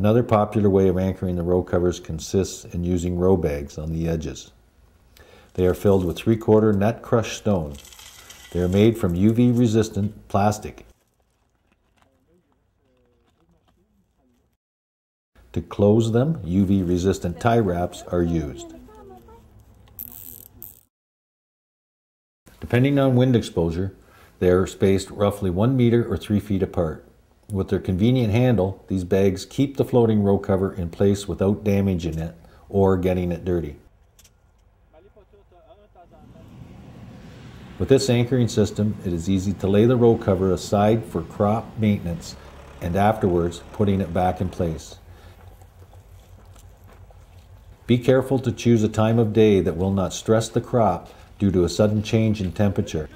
Another popular way of anchoring the row covers consists in using row bags on the edges. They are filled with three-quarter nut crushed stone. They are made from UV resistant plastic. To close them, UV resistant tie wraps are used. Depending on wind exposure, they are spaced roughly one meter or three feet apart. With their convenient handle, these bags keep the floating row cover in place without damaging it or getting it dirty. With this anchoring system, it is easy to lay the row cover aside for crop maintenance and afterwards putting it back in place. Be careful to choose a time of day that will not stress the crop due to a sudden change in temperature.